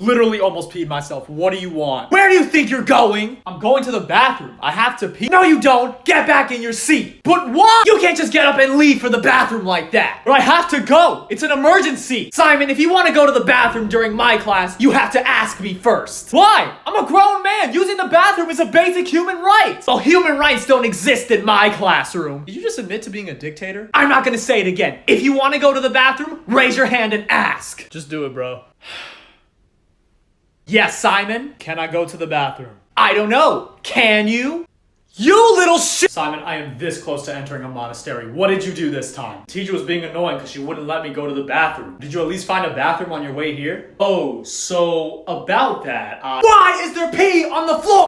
Literally almost peed myself. What do you want? Where do you think you're going? I'm going to the bathroom. I have to pee. No, you don't. Get back in your seat. But why? You can't just get up and leave for the bathroom like that. Or I have to go. It's an emergency. Simon, if you want to go to the bathroom during my class, you have to ask me first. Why? I'm a grown man. Using the bathroom is a basic human right. Well, human rights don't exist in my classroom. Did you just admit to being a dictator? I'm not gonna say it again. If you want to go to the bathroom, raise your hand and ask. Just do it, bro. Yes, Simon? Can I go to the bathroom? I don't know. Can you? You little shit! Simon, I am this close to entering a monastery. What did you do this time? Teacher was being annoying because she wouldn't let me go to the bathroom. Did you at least find a bathroom on your way here? Oh, so about that, uh... Why is there pee on the floor?